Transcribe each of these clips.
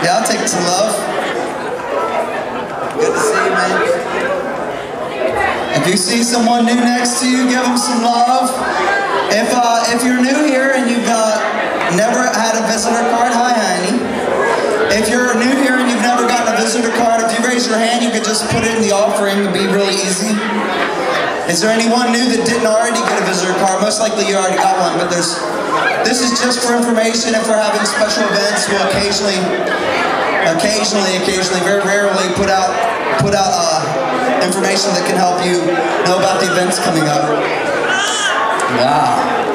Yeah, I'll take some love. Good to see you, man. If you see someone new next to you, give them some love. If uh, if you're new here and you've uh, never had a visitor card, hi, honey. If you're new here and you've never gotten a visitor card, if you raise your hand, you could just put it in the offering. It'd be really easy. Is there anyone new that didn't already get a visitor card? Most likely you already got one, but there's this is just for information. If we're having special events, we'll occasionally, occasionally, occasionally, very rarely put out put out uh, information that can help you know about the events coming up. Yeah?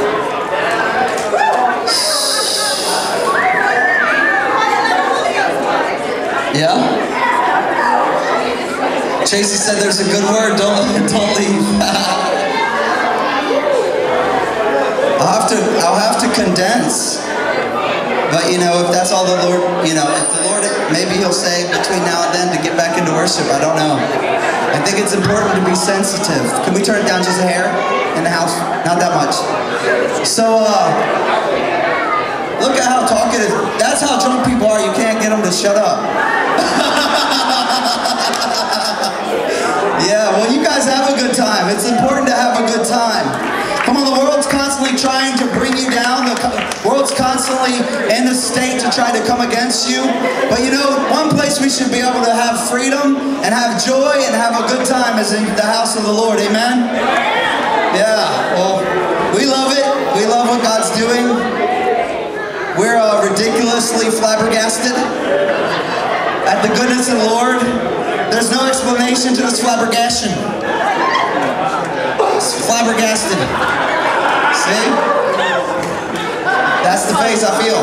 Tracy said there's a good word, don't, don't leave. I'll have to I'll have to condense. But you know, if that's all the Lord, you know, if the Lord maybe he'll say between now and then to get back into worship. I don't know. I think it's important to be sensitive. Can we turn it down just a hair in the house? Not that much. So uh look at how talkative. That's how drunk people are. You can't get them to shut up. yeah, well, you guys have a good time. It's important to have a good time. Come on, the world's constantly trying to bring you down. The world's constantly in the state to try to come against you. But you know, one place we should be able to have freedom and have joy and have a good time is in the house of the Lord. Amen? Yeah, well, we love it. We love what God's doing. We're uh, ridiculously flabbergasted at the goodness of the Lord. There's no explanation to this flabbergastion. It's flabbergasted. See? That's the face I feel.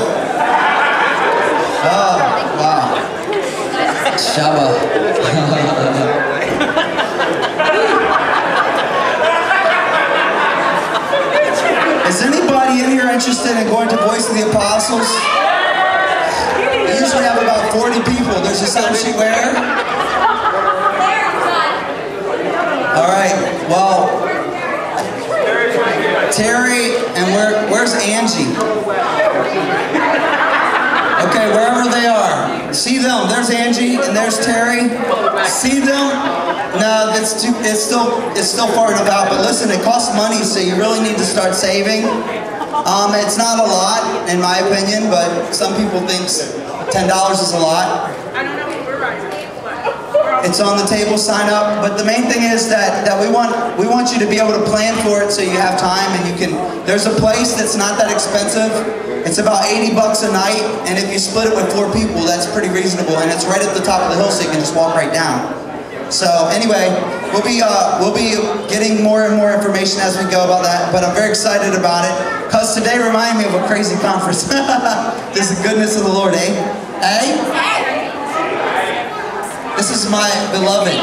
Oh, wow. Shabba. Is anybody in here interested in going to Voice of the Apostles? We usually have about 40 people. There's a sign sheet where? All right. Well, Terry and where? Where's Angie? Okay, wherever they are, see them. There's Angie and there's Terry. See them? No, it's too. It's still. It's still far enough out. But listen, it costs money, so you really need to start saving. Um, it's not a lot, in my opinion, but some people think ten dollars is a lot. It's on the table, sign up. But the main thing is that, that we want we want you to be able to plan for it so you have time and you can there's a place that's not that expensive. It's about 80 bucks a night, and if you split it with four people, that's pretty reasonable. And it's right at the top of the hill, so you can just walk right down. So anyway, we'll be uh, we'll be getting more and more information as we go about that. But I'm very excited about it because today reminded me of a crazy conference. this is the goodness of the Lord, eh? Eh? This is my beloved,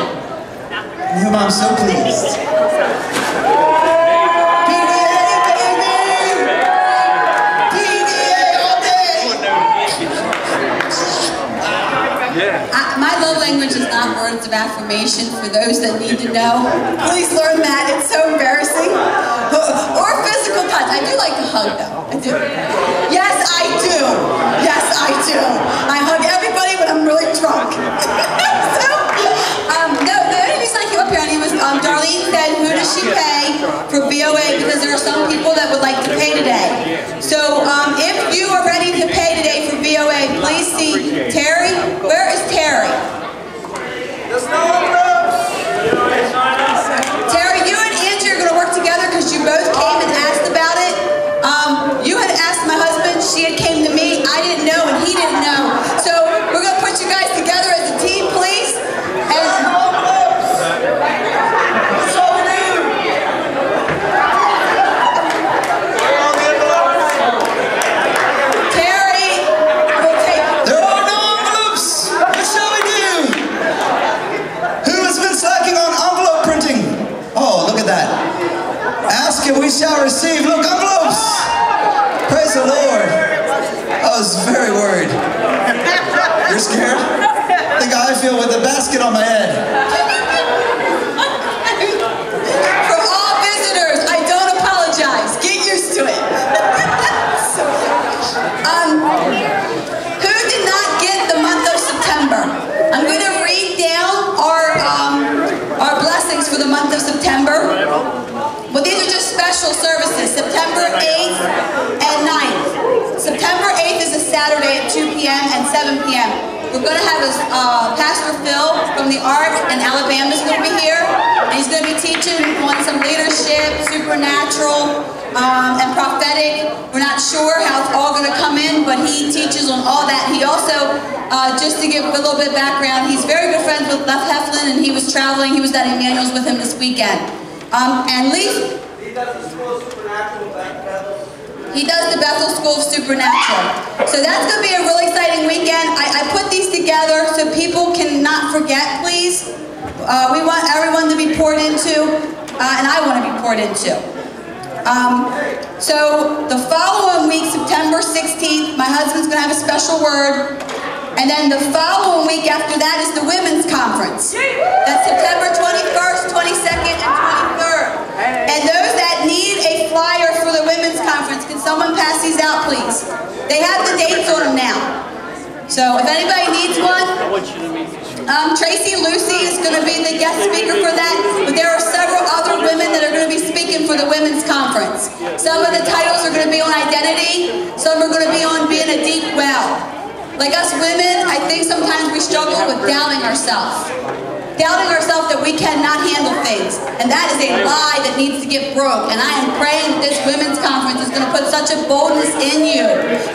whom I'm so pleased. Words of affirmation for those that need to know. Please learn that. It's so embarrassing. Or physical touch. I do like to hug though. I do. Yes, I do. Yes, I do. I hug everybody when I'm really drunk. so, With a basket on my head. We're going to have uh, Pastor Phil from the Ark in Alabama is going to be here. And he's going to be teaching on some leadership, supernatural, um, and prophetic. We're not sure how it's all going to come in, but he teaches on all that. He also, uh, just to give a little bit of background, he's very good friends with Leif Hetland, and he was traveling. He was at Emmanuel's with him this weekend. Um, and Lee... He does the school of supernatural he does the Bethel School of Supernatural. So that's going to be a really exciting weekend. I, I put these together so people can not forget, please. Uh, we want everyone to be poured into, uh, and I want to be poured into. Um, so the following week, September 16th, my husband's going to have a special word. And then the following week after that is the women's conference. That's September 21st, 22nd, and 23rd. And those that need a flyer for the women's conference, can someone pass these out, please? They have the dates on them now. So if anybody needs one, um, Tracy Lucy is going to be the guest speaker for that, but there are several other women that are going to be speaking for the women's conference. Some of the titles are going to be on identity, some are going to be on being a deep well. Like us women, I think sometimes we struggle with doubting ourselves. Doubting ourselves that we cannot handle things. And that is a lie that needs to get broke. And I am praying this women's conference is going to put such a boldness in you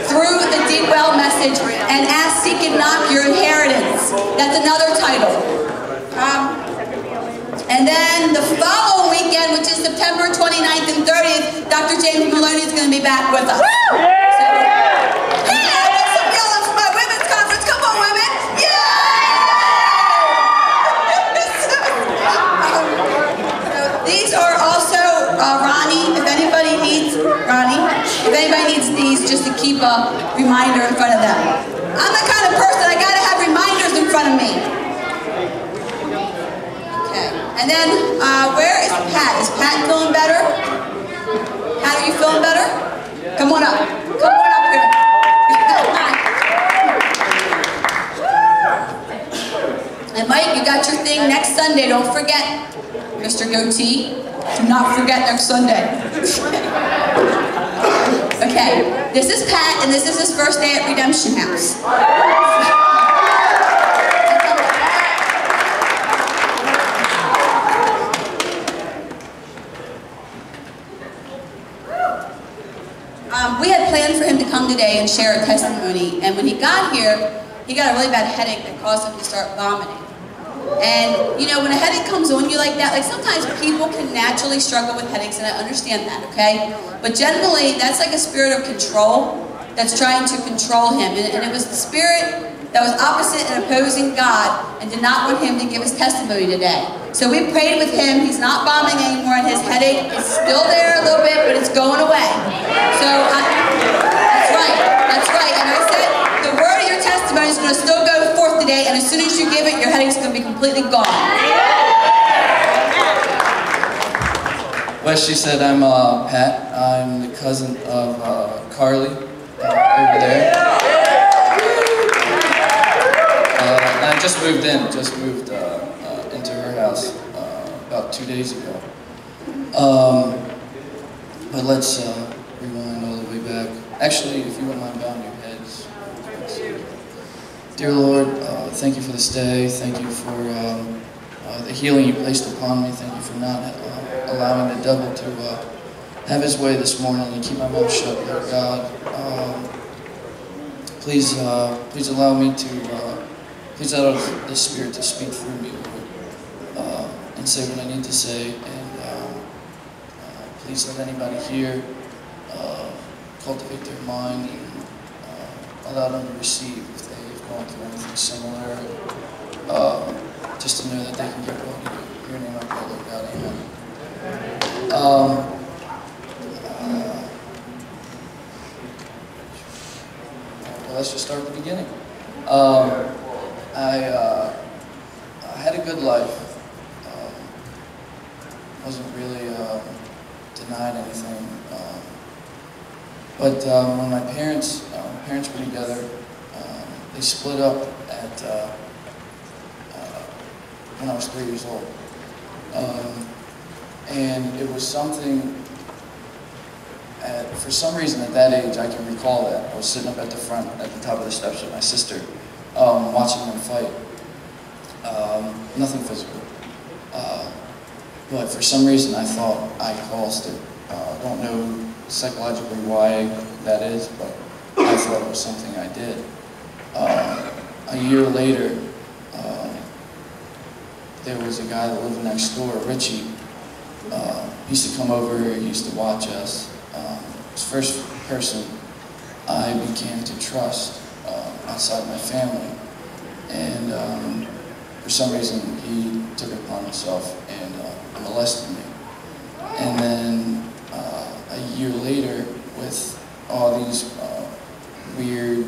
through the Deep Well message and ask, seek, and knock your. That's another title. Um, and then the following weekend, which is September 29th and 30th, Dr. James Maloney is going to be back with us. So, hey, I some yelling for my women's conference. Come on, women. Yeah! These are also, uh, Ronnie, if anybody needs, Ronnie, if anybody needs these, just to keep a reminder in front of them. I'm the kind of person, I gotta have reminders in front of me. Okay, and then, uh, where is Pat? Is Pat feeling better? Pat, are you feeling better? Come on up. Come on up here. And Mike, you got your thing next Sunday. Don't forget, Mr. Goatee. Do not forget next Sunday. okay, this is Pat, and this is his first day at Redemption House. Um, we had planned for him to come today and share a testimony, and when he got here, he got a really bad headache that caused him to start vomiting. And you know, when a headache comes on you like that, like sometimes people can naturally struggle with headaches, and I understand that, okay? But generally, that's like a spirit of control that's trying to control him. And, and it was the spirit that was opposite and opposing God and did not want him to give his testimony today. So we prayed with him. He's not vomiting anymore, and his headache is still there a little bit, but it's going away. So I, right. That's right. And I said, the word of your testimony is going to still go forth today, and as soon as you give it, your headache's going to be completely gone. Well, she said I'm uh, Pat. I'm the cousin of uh, Carly uh, over there. Uh, I just moved in, just moved uh, uh, into her house about two days ago. Um, but let's uh, rewind all the way back. Actually, if you wouldn't mind bowing your heads. Dear Lord, uh, thank you for this day. Thank you for um, uh, the healing you placed upon me. Thank you for not uh, allowing the devil to uh, have his way this morning and keep my mouth shut, Lord God. Um, please, uh, please allow me to, please allow the Spirit to speak through me, Lord, and say what I need to say. And um, please let anybody uh, cultivate their mind and uh, allow them to receive if they've gone through anything similar. Uh, just to know that they can get well to you. Your name I pray, Lord God. Amen. Um, uh, well, let's just start at the beginning. Um, I, uh, I had a good life. Um, wasn't really um, denied anything. Um, but um, when my parents, uh, my parents were together, um, they split up at uh, uh, when I was three years old. Um, and it was something at, for some reason at that age, I can recall that. I was sitting up at the front, at the top of the steps with my sister, um, watching them fight. Um, nothing physical. Uh, but for some reason, I thought I caused it. Uh, I don't know psychologically why that is, but I thought it was something I did. Uh, a year later, uh, there was a guy that lived next door, Richie. Uh, he used to come over here, he used to watch us. Um, was first person I began to trust uh, outside my family. And um, for some reason, he took it upon himself and uh, molested me. And then year later, with all these uh, weird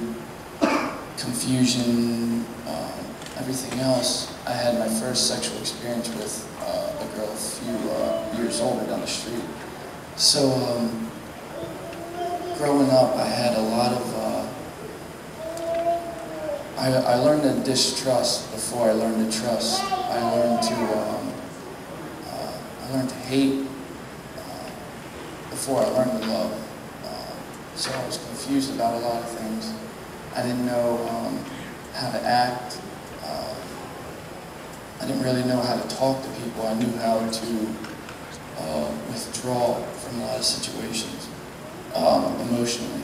confusion, um, everything else, I had my first sexual experience with uh, a girl a few uh, years older down the street. So, um, growing up, I had a lot of. Uh, I, I learned to distrust before I learned to trust. I learned to. Um, uh, I learned to hate before I learned to love. Uh, so I was confused about a lot of things. I didn't know um, how to act. Uh, I didn't really know how to talk to people. I knew how to uh, withdraw from a lot of situations um, emotionally.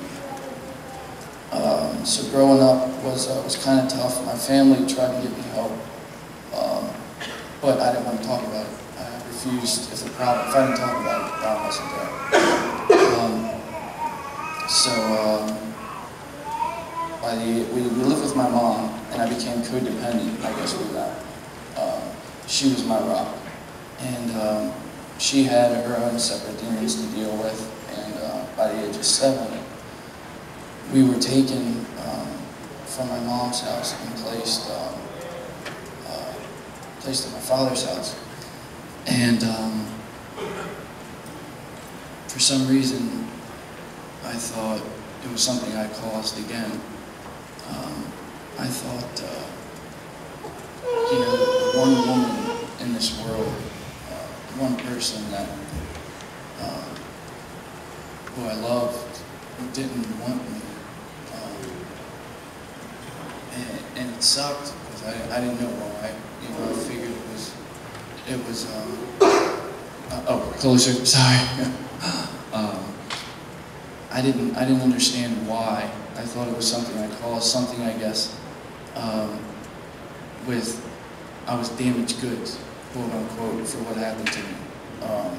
Um, so growing up was uh, was kind of tough. My family tried to get me help, um, but I didn't want to talk about it. I refused. If the problem, if I didn't talk about it, the problem wasn't there. Um, so um, the we, we lived with my mom, and I became codependent. I guess with that. Um, she was my rock, and um, she had her own separate demons to deal with. And uh, by the age of seven, we were taken um, from my mom's house and placed um, uh, placed at my father's house. And um, for some reason, I thought it was something I caused again. Um, I thought, uh, you know, one woman in this world, uh, one person that uh, who I loved, didn't want me. Um, and, and it sucked because I, I didn't know why. You know, I figured it was, um, uh, oh, closer, sorry. um, I didn't, I didn't understand why. I thought it was something I caused, something I guess, um, with, I was damaged goods, quote unquote, for what happened to me. Um,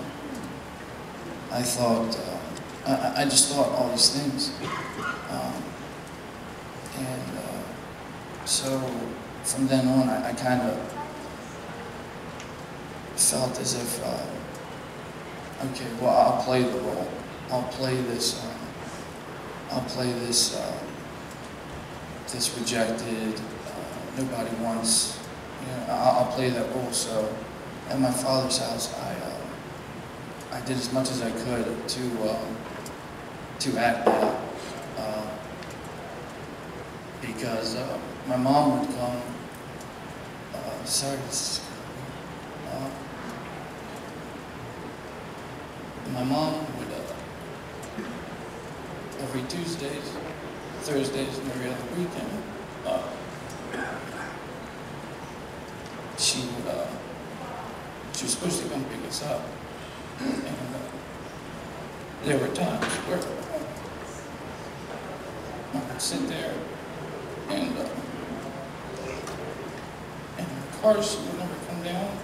I thought, uh, I, I just thought all these things. Um, and uh, so from then on, I, I kind of felt as if, uh, okay, well, I'll play the role. I'll play this, um, I'll play this, uh, this rejected, uh, nobody wants, you know, I'll, I'll play that role. So at my father's house, I, uh, I did as much as I could to, um, to act. Uh, because uh, my mom would come, uh, sorry, this is, uh, my mom would, uh, every Tuesdays, Thursdays, and every other weekend, uh, she would, uh, she was supposed to come pick us up. And uh, there were times where I would sit there and, uh, and the cars would never come down.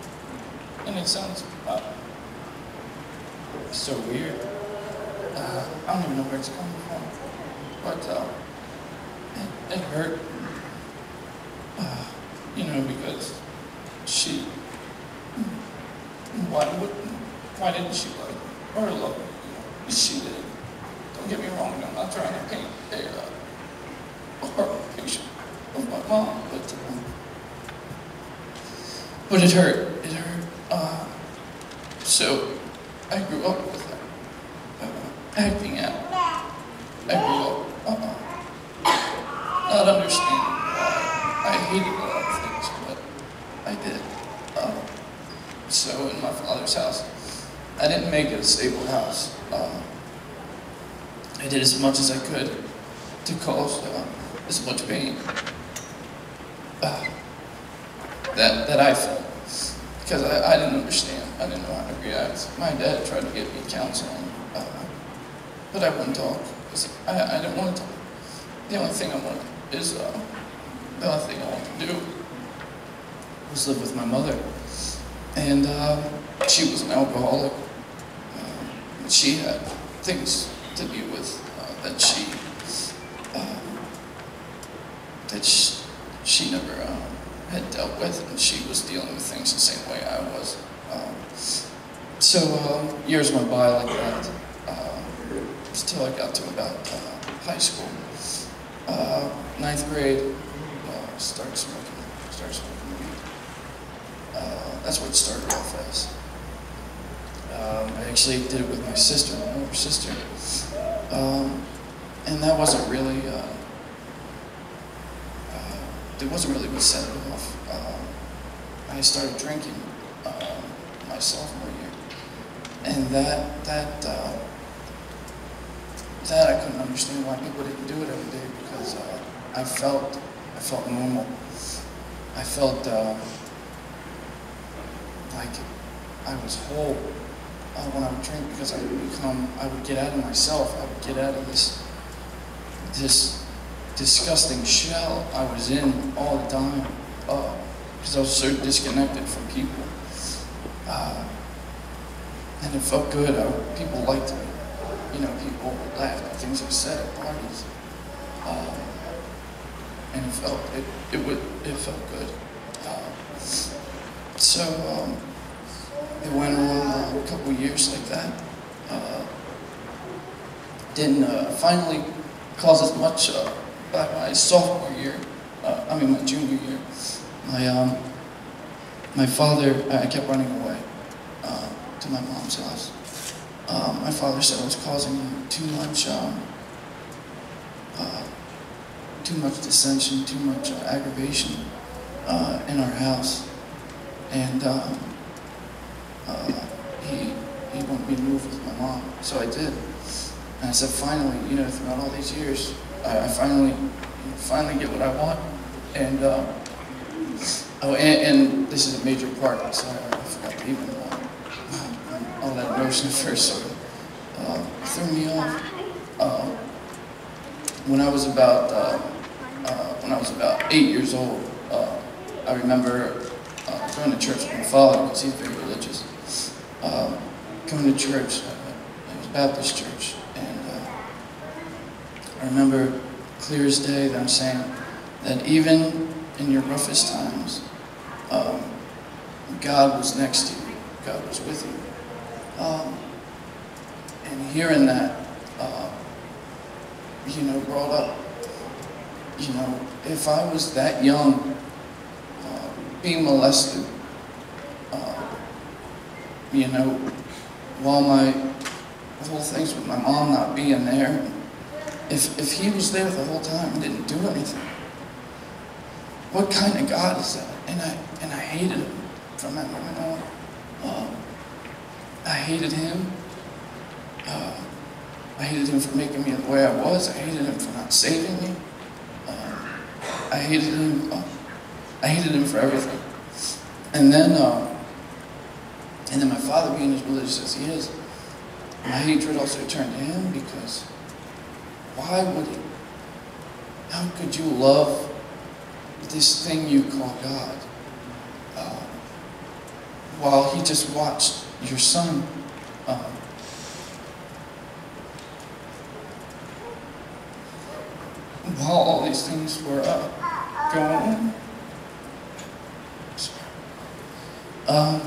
And it sounds uh, so weird. Uh, I don't even know where it's coming from. But uh, it, it hurt. Uh, you know, because she, why would, why didn't she like her love? me? She did. Don't get me wrong, I'm not trying to paint a, uh, horrible picture of my mom, but um, but. It hurt. Uh, so I grew up with her, uh, acting out. I grew up uh, not understanding why I hated a lot of things, but I did. Uh, so in my father's house, I didn't make it a stable house. Uh, I did as much as I could to cause uh, as much pain uh, that, that I felt. Because I, I didn't understand. I didn't know how to react. My dad tried to get me counseling, uh, but I wouldn't talk. I, I didn't want to talk. The only thing I wanted is, uh, the only thing I wanted to do was live with my mother. And uh, she was an alcoholic. Uh, she had things to deal with uh, that she that she, she never uh, had dealt with, and she was dealing with things the same way I was. Um, so um, years went by like that uh, until I got to about uh, high school. Uh, ninth grade, uh, started smoking, started smoking weed. Uh, that's what started off as. Um, I actually did it with my sister, my older sister. Um, and that wasn't really, uh, it wasn't really what set it off. Um, I started drinking um, my sophomore year. And that, that, uh, that I couldn't understand why people didn't do it every day because uh, I felt, I felt normal. I felt uh, like I was whole uh, when I would drink because I would become, I would get out of myself. I would get out of this, this disgusting shell I was in all the time uh, because I was so disconnected from people. Uh, and it felt good. I, people liked me. You know, people laughed at things I said at parties. Um, and it felt, it, it, would, it felt good. Uh, so, um, it went on uh, a couple years like that. Uh, didn't uh, finally cause as much uh, by my sophomore year. Uh, I mean my junior year. My um, my father, I kept running away uh, to my mom's house. Um, my father said I was causing too much um, uh, too much dissension, too much uh, aggravation uh, in our house, and. Um, uh, he, he wanted me to move with my mom. So I did. And I said, finally, you know, throughout all these years, I, I finally, finally get what I want. And, uh, oh, and, and, this is a major part, I, I forgot to even, uh, all that emotion at first sort of uh, threw me off. Uh, when I was about, uh, uh, when I was about eight years old, I remember going to church with my father because he's very religious going to church. Uh, it was Baptist church, uh, I remember clear as day them saying that even in your roughest times, um, God was next to you. God was with you. Um, and hearing that, uh, you know, brought up, you know, if I was that young, uh, being molested, you know, while my whole things with my mom not being there, if, if he was there the whole time and didn't do anything, what kind of God is that? And I, and I hated him from that moment on. Um, I hated him. Uh, I hated him for making me the way I was. I hated him for not saving me. Uh, I hated him. Uh, I hated him for everything. And then, and then my father, being as religious as he is, my hatred also turned to him because why would he? How could you love this thing you call God uh, while he just watched your son uh, while all these things were uh, going? Um,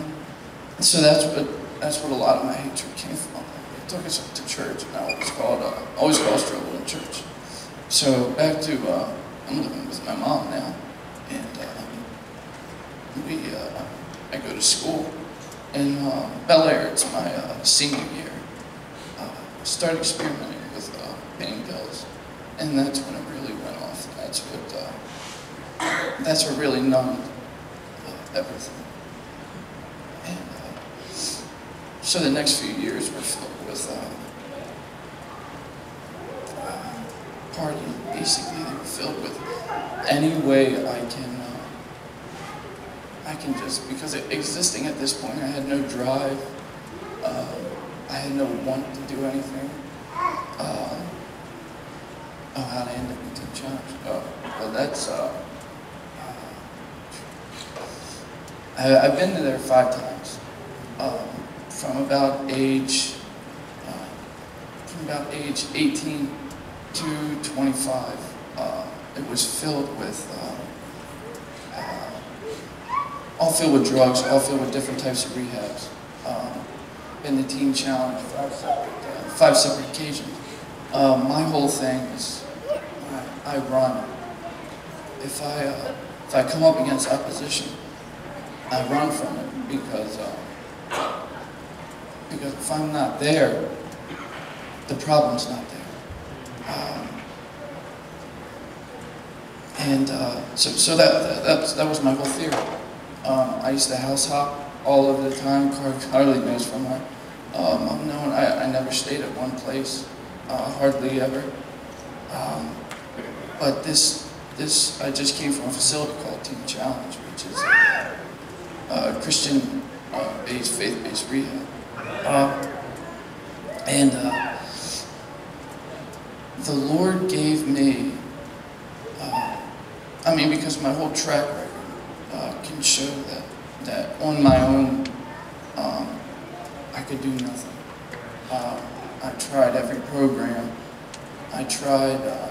so that's what that's what a lot of my hatred came from. It took us up to church, and I always called uh, always trouble church. So back to uh, I'm living with my mom now, and um, we uh, I go to school in uh, Bel Air. It's my uh, senior year. Uh, started experimenting with uh, pain pills, and that's when it really went off. That's what uh, that's what really numbed uh, everything. So the next few years were filled with, um, partying. Basically, they were filled with any way I can, uh, I can just, because it, existing at this point, I had no drive. Uh, I had no want to do anything. Uh, oh, how to end up in Teen Challenge. Oh, well, that's, uh, I, I've been to there five times. Um, from about age, uh, from about age 18 to 25, uh, it was filled with, uh, uh, all filled with drugs, all filled with different types of rehabs. Um, been the Teen Challenge five separate, uh, five separate occasions. Um, my whole thing is, I, I run. If I, uh, if I come up against opposition, I run from it because, uh, because if I'm not there, the problem's not there. Um, and uh, so, so that, that, that was my whole theory. Um, I used to house hop all over the time. Carly knows from her. Um, I'm known, I, I never stayed at one place, uh, hardly ever. Um, but this, this, I just came from a facility called Teen Challenge, which is uh, Christian uh, based, faith based rehab. Uh, and uh, the Lord gave me, uh, I mean, because my whole track record uh, can show that, that on my own, um, I could do nothing. Uh, I tried every program. I tried, uh,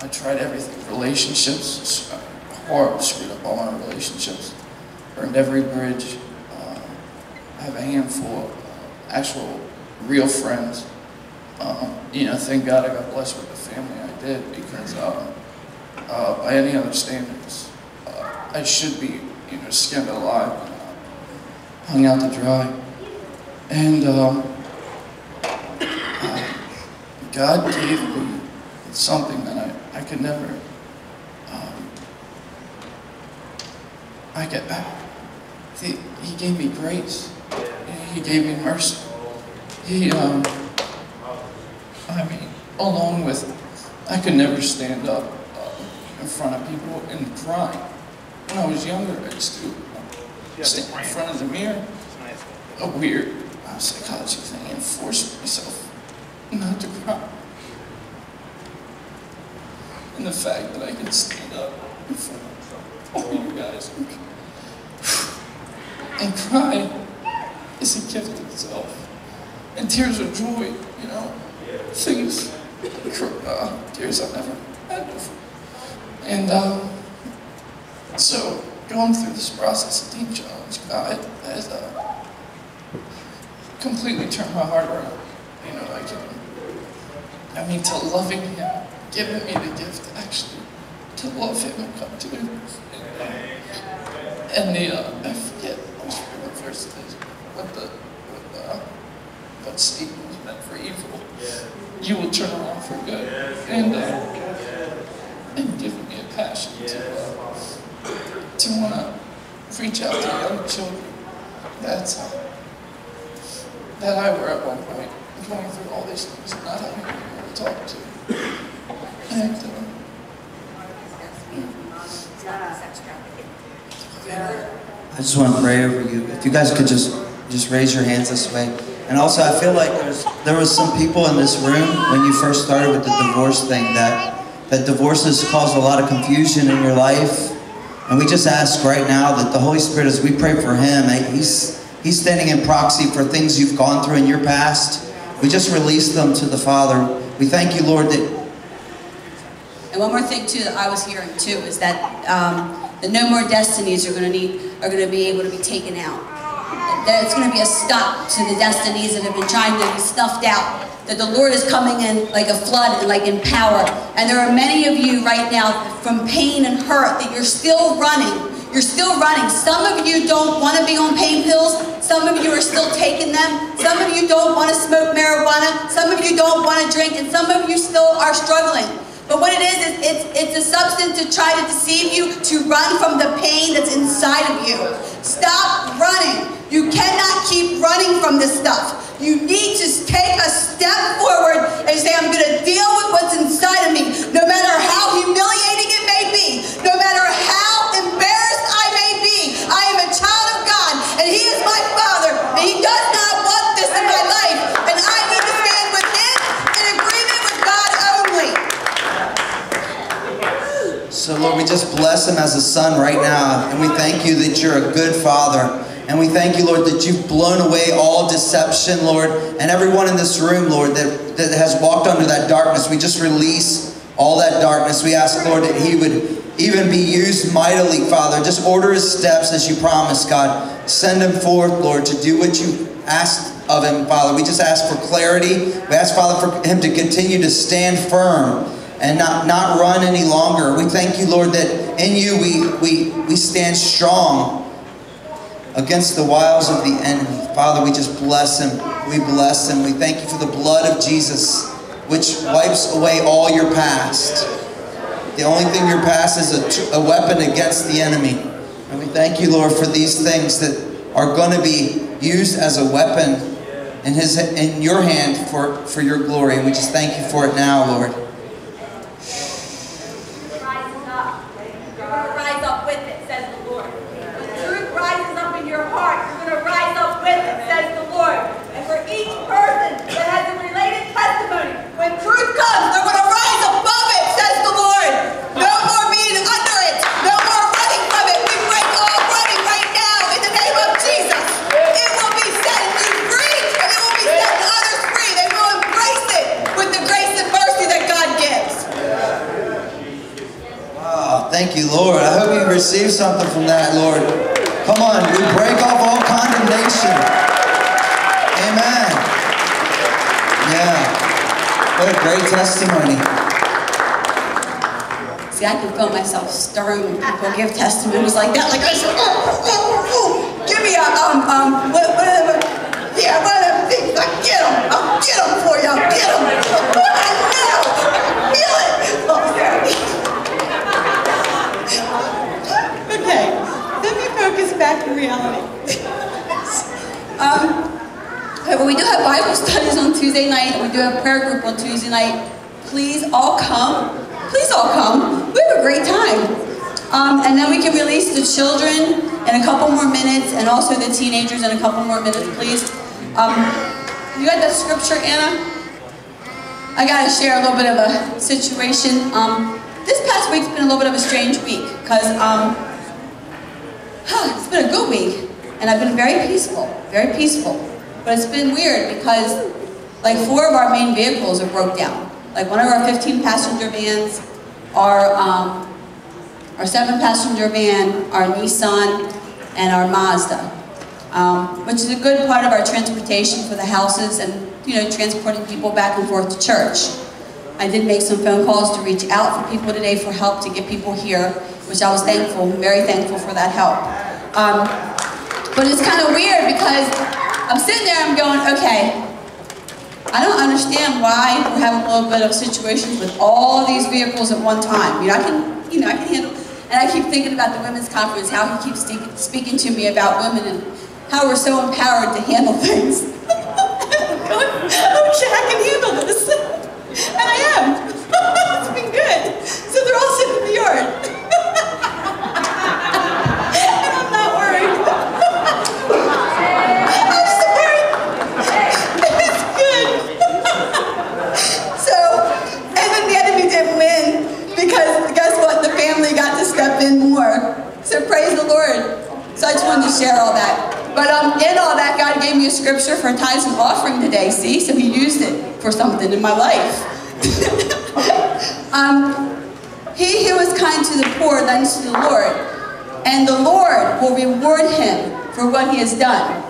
I tried everything. Relationships, horrible, screwed up all my relationships burned every bridge. Uh, I have a handful of actual real friends. Um, you know, thank God I got blessed with the family I did because um, uh, by any other standards, uh, I should be, you know, skinned alive and uh, hung out to dry. And um, uh, God gave me something that I, I could never, um, I get, he, he gave me grace. He gave me mercy. He, um, along with, I could never stand up uh, in front of people and cry. When I was younger, I used to stand in front of the mirror. A weird uh, psychology thing and force myself not to cry. And the fact that I can stand up in front of all you guys and and cry is a gift itself. And tears of joy, you know, things, uh, tears I've never had before. And um, so, going through this process of Teen Challenge, God has uh, completely turned my heart around. You know, like, I mean, to loving Him, giving me the gift, actually, to love Him and come to Him. And the, uh, I forget what verse it is, what the, what, uh, meant for evil, you will turn around for good. And, uh, and giving me a passion to, uh, to want to reach out to young children. That's how, that I were at one point, going through all these things and not having anyone to talk to. And, uh, I just want to pray over you. If you guys could just just raise your hands this way. And also, I feel like there's there was some people in this room when you first started with the divorce thing that that divorces caused a lot of confusion in your life. And we just ask right now that the Holy Spirit, as we pray for him, eh, he's he's standing in proxy for things you've gone through in your past. We just release them to the Father. We thank you, Lord, that And one more thing too that I was hearing too is that um, the no more destinies are going to need are going to be able to be taken out. That it's going to be a stop to the destinies that have been trying to be stuffed out. That the Lord is coming in like a flood and like in power. And there are many of you right now from pain and hurt that you're still running. You're still running. Some of you don't want to be on pain pills. Some of you are still taking them. Some of you don't want to smoke marijuana. Some of you don't want to drink. And some of you still are struggling. But what it is, is it's, it's a substance to try to deceive you to run from the pain that's inside of you. Stop running. You cannot keep running from this stuff. You need to take a step forward and say, I'm going to deal with what's inside of me. No bless him as a son right now. And we thank you that you're a good father. And we thank you, Lord, that you've blown away all deception, Lord, and everyone in this room, Lord, that, that has walked under that darkness. We just release all that darkness. We ask, Lord, that he would even be used mightily, Father. Just order his steps as you promised, God. Send him forth, Lord, to do what you asked of him, Father. We just ask for clarity. We ask, Father, for him to continue to stand firm and not, not run any longer. We thank you, Lord, that in you we, we, we stand strong against the wiles of the enemy. Father, we just bless him. We bless him. We thank you for the blood of Jesus, which wipes away all your past. The only thing your past is a, a weapon against the enemy. And we thank you, Lord, for these things that are going to be used as a weapon in, his, in your hand for, for your glory. And we just thank you for it now, Lord. Something from that, Lord. Come on, we break off all condemnation. Amen. Yeah. What a great testimony. See, I can feel myself stirring when people give testimonies like that. Like I said, oh, oh, oh, oh. give me a um um what what what yeah things. I get them. I'll get them for you. I'll get them. I know. Feel it. Oh, sorry. okay, let me focus back to reality. um, well, we do have Bible studies on Tuesday night, we do have prayer group on Tuesday night. Please all come. Please all come. We have a great time. Um, and then we can release the children in a couple more minutes, and also the teenagers in a couple more minutes, please. Um, you got that scripture, Anna? I gotta share a little bit of a situation. Um, this past week's been a little bit of a strange week because um, it's been a good week, and I've been very peaceful, very peaceful. But it's been weird because like four of our main vehicles are broke down. Like one of our 15 passenger vans, our um, our seven passenger van, our Nissan, and our Mazda, um, which is a good part of our transportation for the houses and you know transporting people back and forth to church. I did make some phone calls to reach out for people today for help to get people here, which I was thankful, very thankful for that help. Um, but it's kind of weird because I'm sitting there, and I'm going, okay, I don't understand why we're having a little bit of situations with all these vehicles at one time. You know, I can, you know, I can handle, and I keep thinking about the women's conference, how he keeps speaking to me about women and how we're so empowered to handle things. Okay, I can handle this. And I am. it's been good. So they're all sitting in the yard. and I'm not worried. I'm sorry. It's good. so, and then the enemy didn't win because guess what? The family got to step in more. So praise the Lord. So I just wanted to share all that. But um, in all that, God gave me a scripture for tithes and offering today, see? So he used it for something in my life. um, he who is kind to the poor lends to the Lord, and the Lord will reward him for what he has done.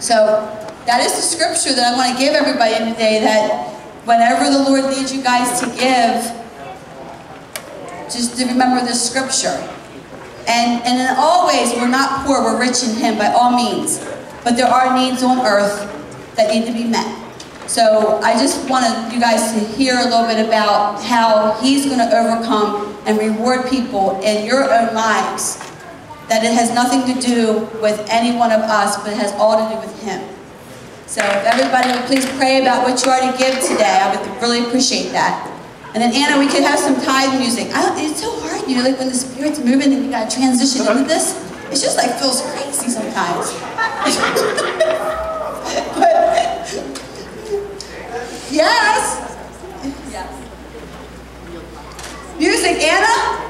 So that is the scripture that I want to give everybody today that whenever the Lord leads you guys to give, just to remember this scripture. And, and in all ways, we're not poor, we're rich in Him by all means. But there are needs on earth that need to be met. So I just wanted you guys to hear a little bit about how He's going to overcome and reward people in your own lives. That it has nothing to do with any one of us, but it has all to do with Him. So if everybody would please pray about what you already give today, I would really appreciate that. And then Anna, we could have some tithe music. I it's so hard, you know, like when the Spirit's moving and you gotta transition into this. It's just like feels crazy sometimes. but yes. Yes. Music, Anna.